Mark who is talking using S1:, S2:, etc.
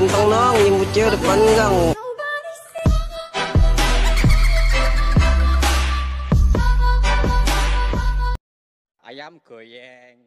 S1: ganteng nong Yang bocil depan gang
S2: ayam goyang